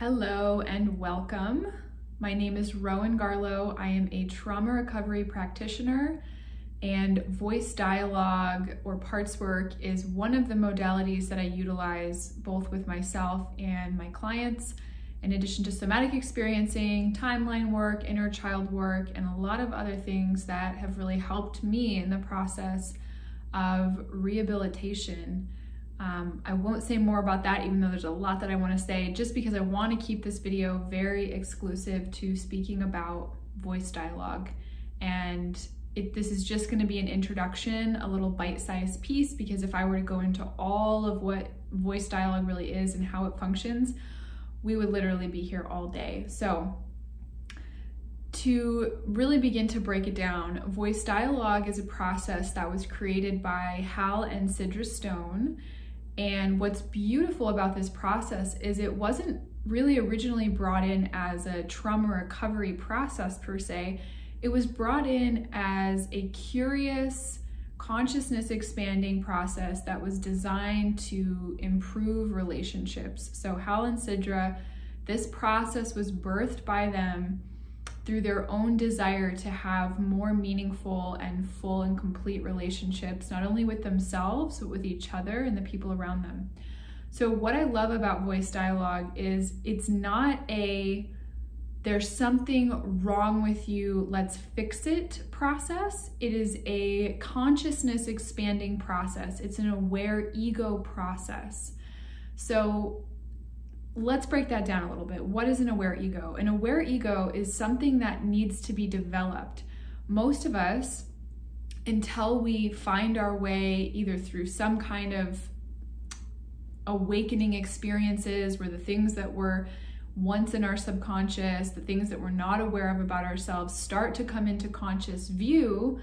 Hello and welcome. My name is Rowan Garlow. I am a trauma recovery practitioner and voice dialogue or parts work is one of the modalities that I utilize both with myself and my clients in addition to somatic experiencing, timeline work, inner child work, and a lot of other things that have really helped me in the process of rehabilitation. Um, I won't say more about that even though there's a lot that I want to say just because I want to keep this video very exclusive to speaking about voice dialogue and it, this is just going to be an introduction, a little bite-sized piece, because if I were to go into all of what voice dialogue really is and how it functions, we would literally be here all day. So to really begin to break it down, voice dialogue is a process that was created by Hal and Sidra Stone. And what's beautiful about this process is it wasn't really originally brought in as a trauma recovery process per se it was brought in as a curious, consciousness expanding process that was designed to improve relationships. So, Hal and Sidra, this process was birthed by them through their own desire to have more meaningful and full and complete relationships, not only with themselves, but with each other and the people around them. So, what I love about voice dialogue is it's not a there's something wrong with you, let's fix it process. It is a consciousness expanding process. It's an aware ego process. So let's break that down a little bit. What is an aware ego? An aware ego is something that needs to be developed. Most of us, until we find our way either through some kind of awakening experiences where the things that were once in our subconscious, the things that we're not aware of about ourselves start to come into conscious view,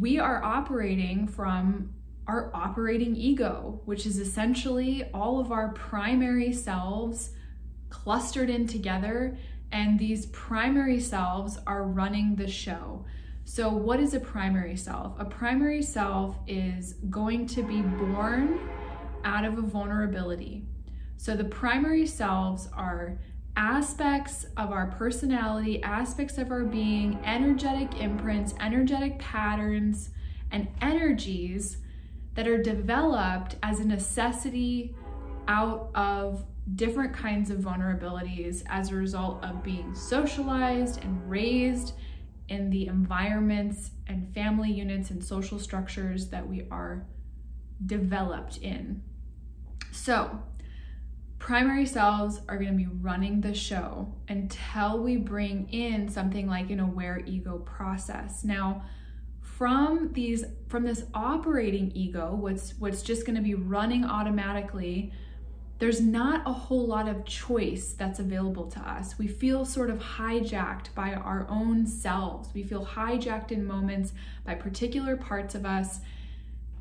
we are operating from our operating ego, which is essentially all of our primary selves clustered in together. And these primary selves are running the show. So, what is a primary self? A primary self is going to be born out of a vulnerability. So the primary selves are aspects of our personality, aspects of our being, energetic imprints, energetic patterns, and energies that are developed as a necessity out of different kinds of vulnerabilities as a result of being socialized and raised in the environments and family units and social structures that we are developed in. So, primary selves are going to be running the show until we bring in something like an aware ego process. Now, from these from this operating ego, what's what's just going to be running automatically, there's not a whole lot of choice that's available to us. We feel sort of hijacked by our own selves. We feel hijacked in moments by particular parts of us,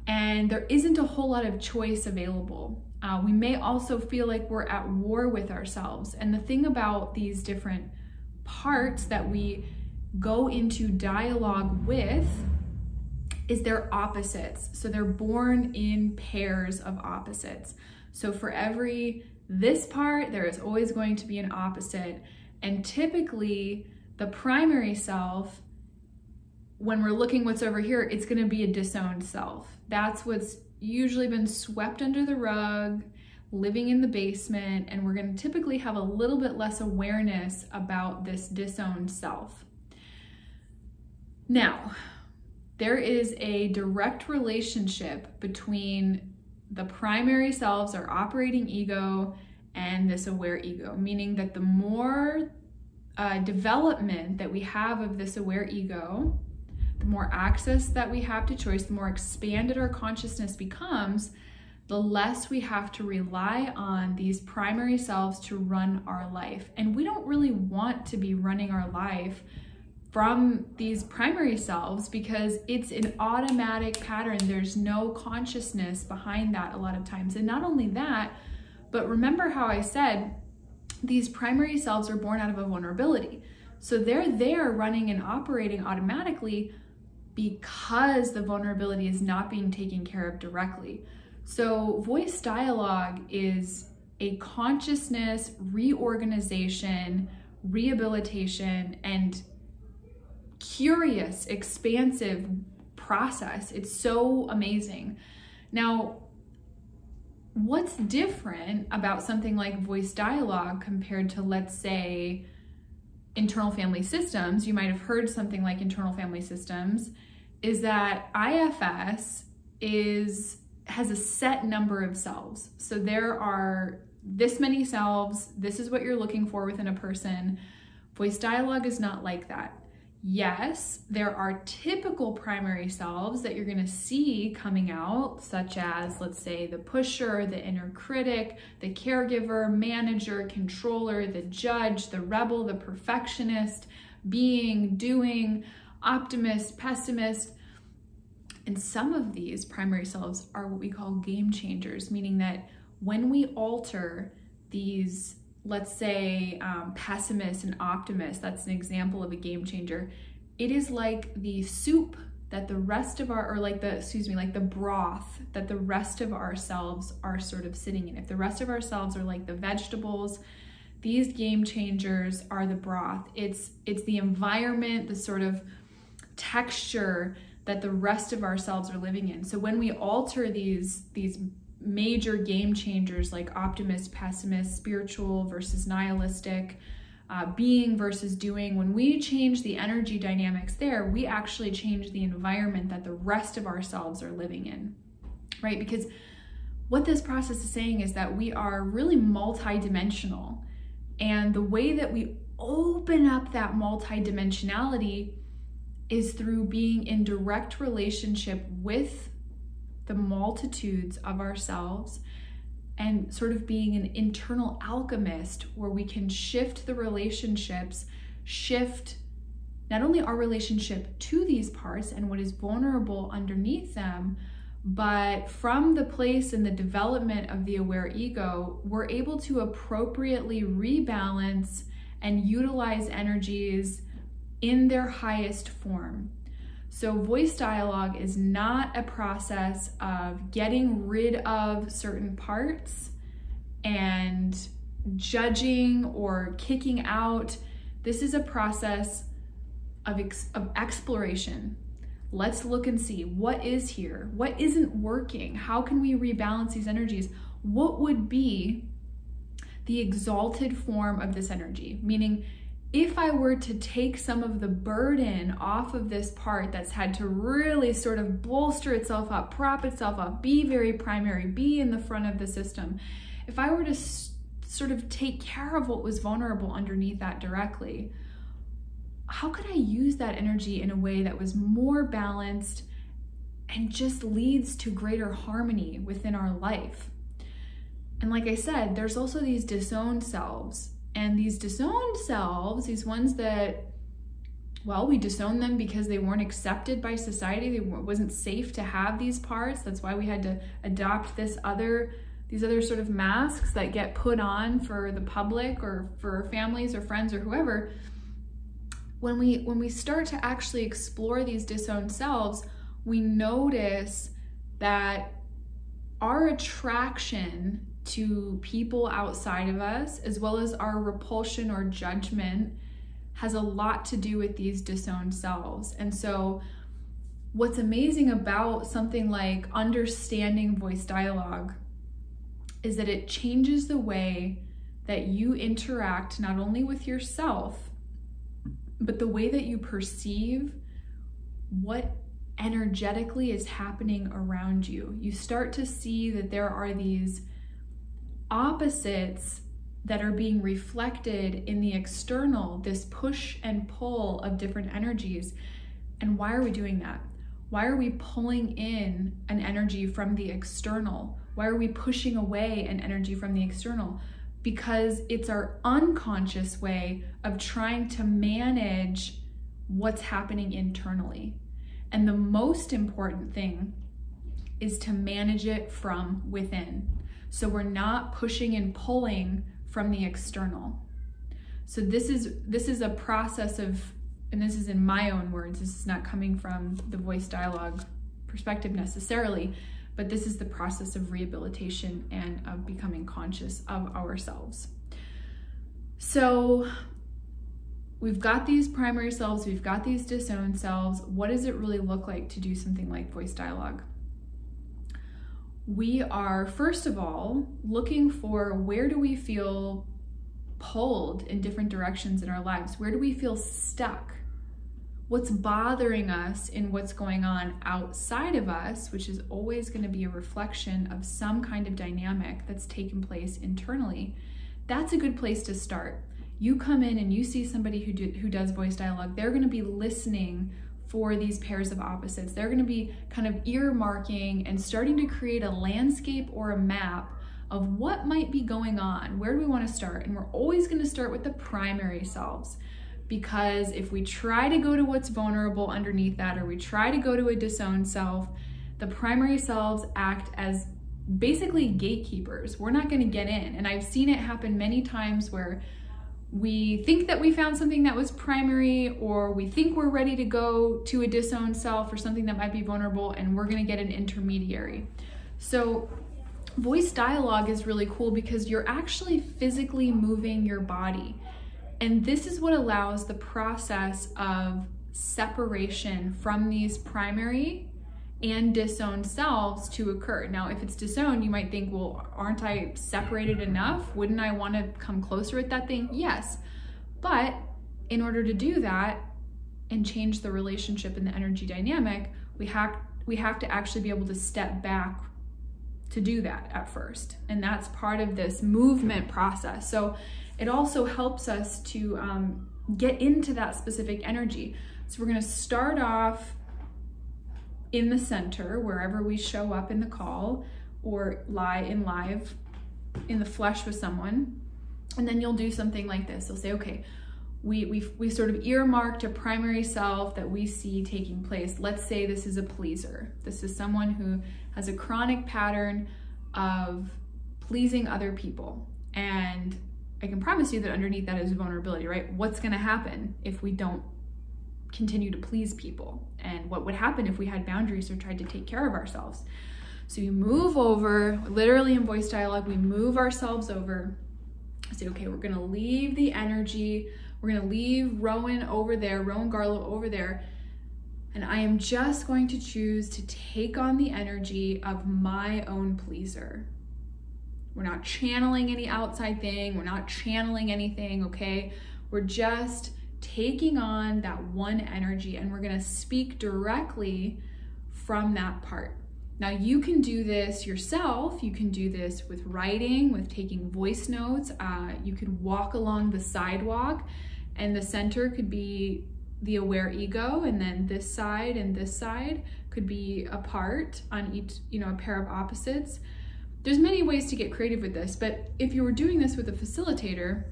and there isn't a whole lot of choice available. Uh, we may also feel like we're at war with ourselves. And the thing about these different parts that we go into dialogue with is they're opposites. So they're born in pairs of opposites. So for every this part, there is always going to be an opposite. And typically, the primary self, when we're looking what's over here, it's going to be a disowned self. That's what's usually been swept under the rug, living in the basement, and we're going to typically have a little bit less awareness about this disowned self. Now, there is a direct relationship between the primary selves, our operating ego, and this aware ego, meaning that the more uh, development that we have of this aware ego, the more access that we have to choice, the more expanded our consciousness becomes, the less we have to rely on these primary selves to run our life. And we don't really want to be running our life from these primary selves because it's an automatic pattern. There's no consciousness behind that a lot of times. And not only that, but remember how I said these primary selves are born out of a vulnerability. So they're there running and operating automatically because the vulnerability is not being taken care of directly. So, voice dialogue is a consciousness reorganization, rehabilitation, and curious, expansive process. It's so amazing. Now, what's different about something like voice dialogue compared to, let's say, internal family systems? You might have heard something like internal family systems, is that IFS is has a set number of selves. So there are this many selves, this is what you're looking for within a person. Voice dialogue is not like that. Yes, there are typical primary selves that you're going to see coming out, such as, let's say, the pusher, the inner critic, the caregiver, manager, controller, the judge, the rebel, the perfectionist, being, doing, optimist, pessimist. And some of these primary selves are what we call game changers, meaning that when we alter these, let's say, um, pessimist and optimist, that's an example of a game changer, it is like the soup that the rest of our, or like the, excuse me, like the broth that the rest of ourselves are sort of sitting in. If the rest of ourselves are like the vegetables, these game changers are the broth. It's it's the environment, the sort of texture that the rest of ourselves are living in. So when we alter these these major game changers like optimist, pessimist, spiritual versus nihilistic, uh, being versus doing, when we change the energy dynamics there, we actually change the environment that the rest of ourselves are living in, right? Because what this process is saying is that we are really multidimensional. And the way that we open up that multidimensionality is through being in direct relationship with the multitudes of ourselves and sort of being an internal alchemist where we can shift the relationships, shift not only our relationship to these parts and what is vulnerable underneath them, but from the place and the development of the aware ego, we're able to appropriately rebalance and utilize energies in their highest form. So, voice dialogue is not a process of getting rid of certain parts and judging or kicking out. This is a process of, ex- of exploration. Let's look and see what is here, what isn't working, how can we rebalance these energies? What would be the exalted form of this energy? Meaning, if I were to take some of the burden off of this part that's had to really sort of bolster itself up, prop itself up, be very primary, be in the front of the system, if I were to sort of take care of what was vulnerable underneath that directly, how could I use that energy in a way that was more balanced and just leads to greater harmony within our life? And like I said, there's also these disowned selves and these disowned selves, these ones that, well, we disowned them because they weren't accepted by society. It wasn't safe to have these parts. That's why we had to adopt this other, these other sort of masks that get put on for the public or for families or friends or whoever. When we when we start to actually explore these disowned selves, we notice that our attraction to people outside of us, as well as our repulsion or judgment, has a lot to do with these disowned selves. And so, what's amazing about something like understanding voice dialogue is that it changes the way that you interact not only with yourself, but the way that you perceive what energetically is happening around you. You start to see that there are these opposites that are being reflected in the external, this push and pull of different energies. And why are we doing that? Why are we pulling in an energy from the external? Why are we pushing away an energy from the external? Because it's our unconscious way of trying to manage what's happening internally. And the most important thing is to manage it from within. So we're not pushing and pulling from the external. So this is this is a process of and this is in my own words, this is not coming from the voice dialogue perspective necessarily, but this is the process of rehabilitation and of becoming conscious of ourselves. So we've got these primary selves, we've got these disowned selves. What does it really look like to do something like voice dialogue? We are, first of all, looking for where do we feel pulled in different directions in our lives? Where do we feel stuck? What's bothering us in what's going on outside of us, which is always going to be a reflection of some kind of dynamic that's taken place internally. That's a good place to start. You come in and you see somebody who, do, who does voice dialogue, they're going to be listening for these pairs of opposites. They're to be kind of earmarking and starting to create a landscape or a map of what might be going on. Where do we want to start? And we're always to start with the primary selves because if we try to go to what's vulnerable underneath that or we try to go to a disowned self, the primary selves act as basically gatekeepers. We're not to get in. And I've seen it happen many times where we think that we found something that was primary or we think we're ready to go to a disowned self or something that might be vulnerable and we're going to get an intermediary. So voice dialogue is really cool because you're actually physically moving your body. And this is what allows the process of separation from these primary and disowned selves to occur. Now, if it's disowned, you might think, well, aren't I separated enough? Wouldn't I want to come closer with that thing? Yes. But in order to do that and change the relationship and the energy dynamic, we have we have to actually be able to step back to do that at first. And that's part of this movement process. So it also helps us to um, get into that specific energy. So we're gonna start off in the center, wherever we show up in the call or lie in live in the flesh with someone. And then you'll do something like this. You'll say, okay, we, we, we sort of earmarked a primary self that we see taking place. Let's say this is a pleaser. This is someone who has a chronic pattern of pleasing other people. And I can promise you that underneath that is vulnerability, right? What's gonna happen if we don't continue to please people? And what would happen if we had boundaries or tried to take care of ourselves? So you move over, literally in voice dialogue, we move ourselves over. Say, okay, we're gonna leave the energy we're gonna leave Rowan over there, Rowan Garlow over there, and I am just going to choose to take on the energy of my own pleaser. We're not channeling any outside thing, we're not channeling anything, okay? We're just taking on that one energy and we're gonna speak directly from that part. Now, you can do this yourself. You can do this with writing, with taking voice notes. Uh, you could walk along the sidewalk and the center could be the aware ego and then this side and this side could be apart on each you know a pair of opposites there's many ways to get creative with this but if you were doing this with a facilitator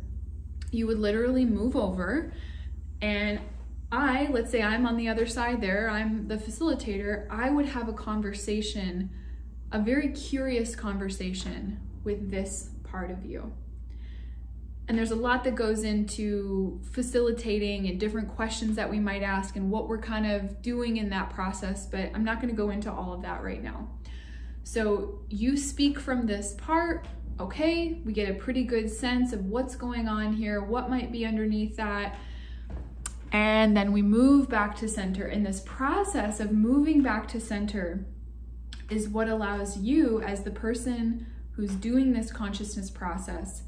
you would literally move over and i let's say i'm on the other side there i'm the facilitator i would have a conversation a very curious conversation with this part of you and there's a lot that goes into facilitating and different questions that we might ask and what we're kind of doing in that process, but I'm not going to go into all of that right now. So you speak from this part, okay, we get a pretty good sense of what's going on here, what might be underneath that. And then we move back to center. And this process of moving back to center is what allows you, as the person who's doing this consciousness process,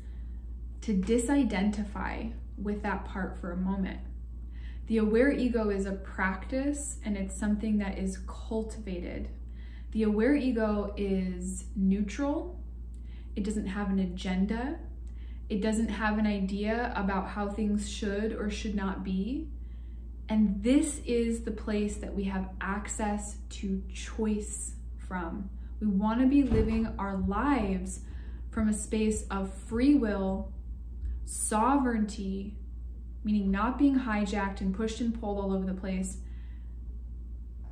to disidentify with that part for a moment. The aware ego is a practice and it's something that is cultivated. The aware ego is neutral, it doesn't have an agenda, it doesn't have an idea about how things should or should not be. And this is the place that we have access to choice from. We want to be living our lives from a space of free will sovereignty, meaning not being hijacked and pushed and pulled all over the place,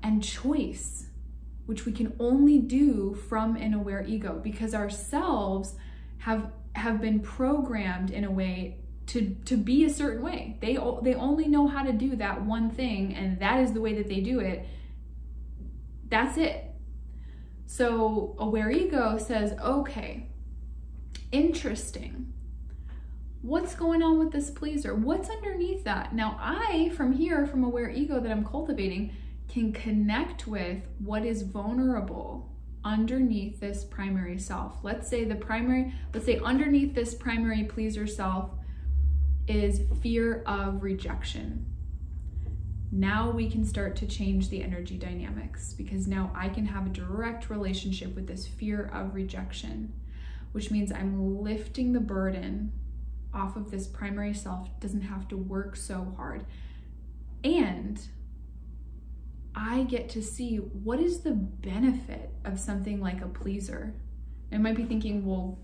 and choice, which we can only do from an aware ego because ourselves have have been programmed in a way to to be a certain way. They they only know how to do that one thing and that is the way that they do it. That's it. So aware ego says, okay, interesting. What's going on with this pleaser? What's underneath that? Now, I, from here, from aware ego that I'm cultivating, can connect with what is vulnerable underneath this primary self. Let's say the primary, let's say underneath this primary pleaser self is fear of rejection. Now we can start to change the energy dynamics because now I can have a direct relationship with this fear of rejection, which means I'm lifting the burden off of this primary self, doesn't have to work so hard. And I get to see what is the benefit of something like a pleaser. I might be thinking, well,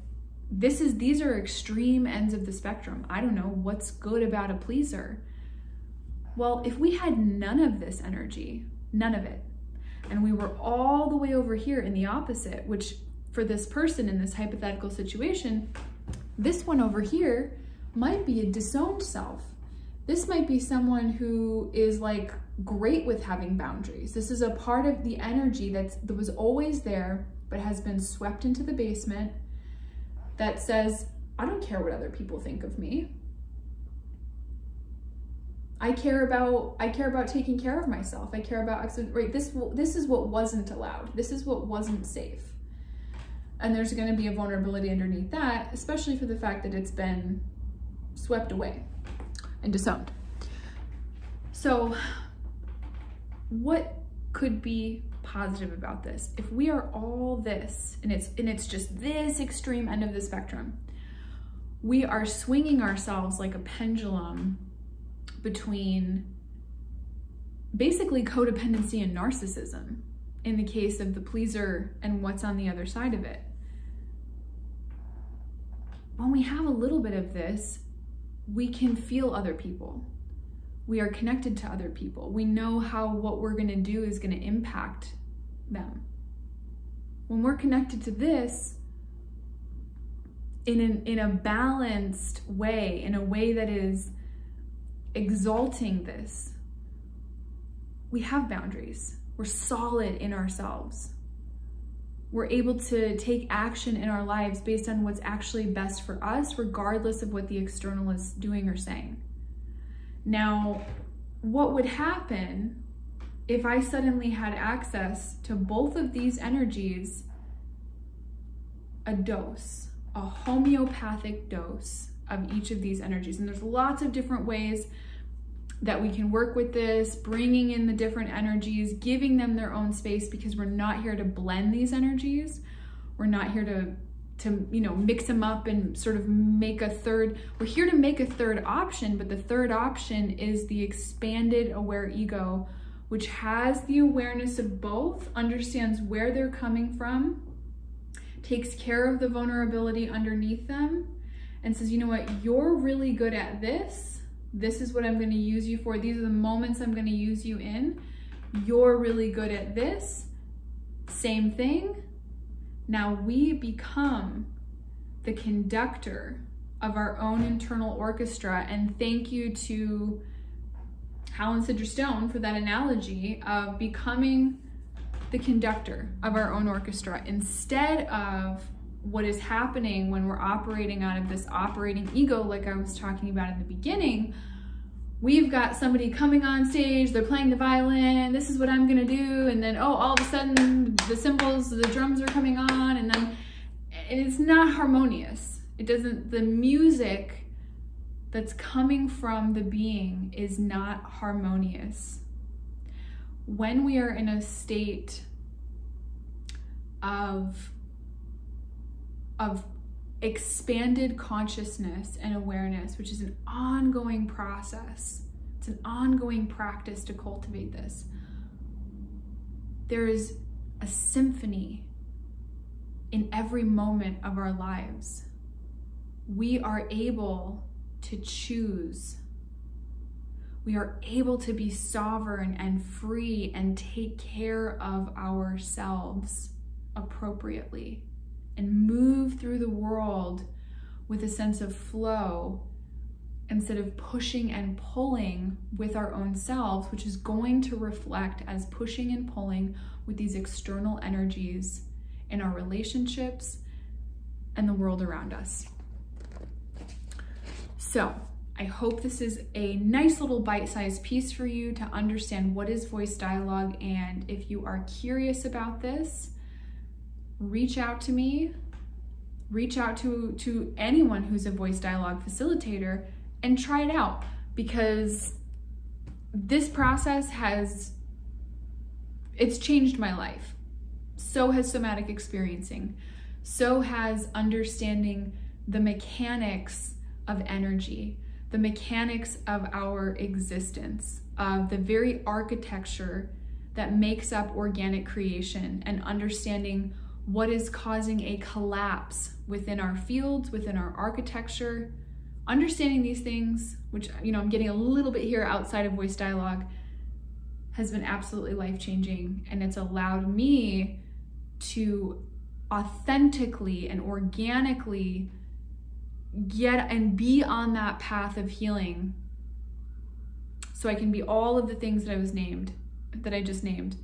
this is these are extreme ends of the spectrum. I don't know what's good about a pleaser. Well, if we had none of this energy, none of it, and we were all the way over here in the opposite, which for this person in this hypothetical situation, this one over here might be a disowned self. This might be someone who is like great with having boundaries. This is a part of the energy that's, that was always there, but has been swept into the basement that says, I don't care what other people think of me. I care about I care about taking care of myself. I care about right this this is what wasn't allowed. This is what wasn't safe. And there's going to be a vulnerability underneath that, especially for the fact that it's been swept away and disowned. So what could be positive about this? If we are all this and it's and it's just this extreme end of the spectrum, we are swinging ourselves like a pendulum between basically codependency and narcissism in the case of the pleaser and what's on the other side of it. When we have a little bit of this, we can feel other people we are connected to other people. We know how what we're going to do is going to impact them. When we're connected to this in, an, in a balanced way, in a way that is exalting this, we have boundaries. We're solid in ourselves. We're able to take action in our lives based on what's actually best for us, regardless of what the external is doing or saying. Now, what would happen if I suddenly had access to both of these energies, a dose, a homeopathic dose of each of these energies. And there's lots of different ways that we can work with this, bringing in the different energies, giving them their own space because we're not here to blend these energies. We're not here to to you know mix them up and sort of make a third. We're here to make a third option but the third option is the expanded aware ego which has the awareness of both understands where they're coming from takes care of the vulnerability underneath them and says you know what? You're really good at this this is what i'm going to use you for these are the moments i'm going to use you in you're really good at this same thing now we become the conductor of our own internal orchestra. And thank you to Hal and Sidra Stone for that analogy of becoming the conductor of our own orchestra instead of what is happening when we're operating out of this operating ego, like I was talking about in the beginning, we've got somebody coming on stage, they're playing the violin, this is what I'm gonna do, and then, oh, all of a sudden the cymbals, the drums are coming on, and then it's not harmonious. It doesn't, the music that's coming from the being is not harmonious. When we are in a state of, of expanded consciousness and awareness, which is an ongoing process. It's an ongoing practice to cultivate this. There is a symphony in every moment of our lives. We are able to choose. We are able to be sovereign and free and take care of ourselves appropriately and move through the world with a sense of flow instead of pushing and pulling with our own selves, which is going to reflect as pushing and pulling with these external energies in our relationships, and the world around us. So, I hope this is a nice little bite-sized piece for you to understand what is voice dialogue and if you are curious about this, reach out to me, reach out to, to anyone who's a voice dialogue facilitator and try it out because this process has, it's changed my life. So has somatic experiencing. So has understanding the mechanics of energy the mechanics of our existence, of the very architecture that makes up organic creation and understanding what is causing a collapse within our fields, within our architecture. Understanding these things, which, you know, I'm getting a little bit here outside of voice dialogue, has been absolutely life changing. And it's allowed me to authentically and organically get and be on that path of healing so I can be all of the things that I was named, that I just named.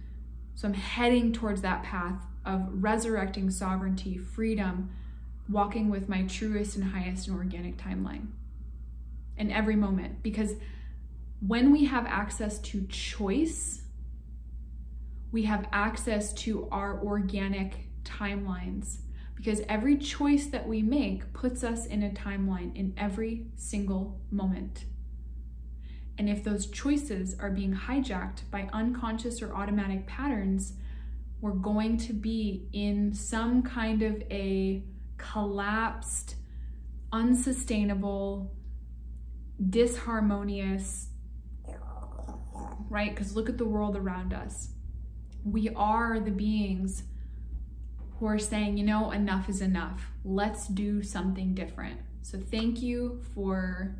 So I'm heading towards that path of resurrecting sovereignty, freedom, walking with my truest and highest and organic timeline in every moment. Because when we have access to choice, we have access to our organic timelines because every choice that we make puts us in a timeline in every single moment. And if those choices are being hijacked by unconscious or automatic patterns, we're going to be in some kind of a collapsed, unsustainable, disharmonious, right? Because look at the world around us. We are the beings who are saying, you know, enough is enough. Let's do something different. So thank you for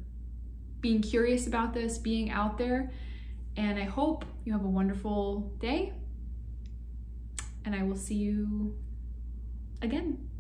being curious about this, being out there, and I hope you have a wonderful day. And I will see you again.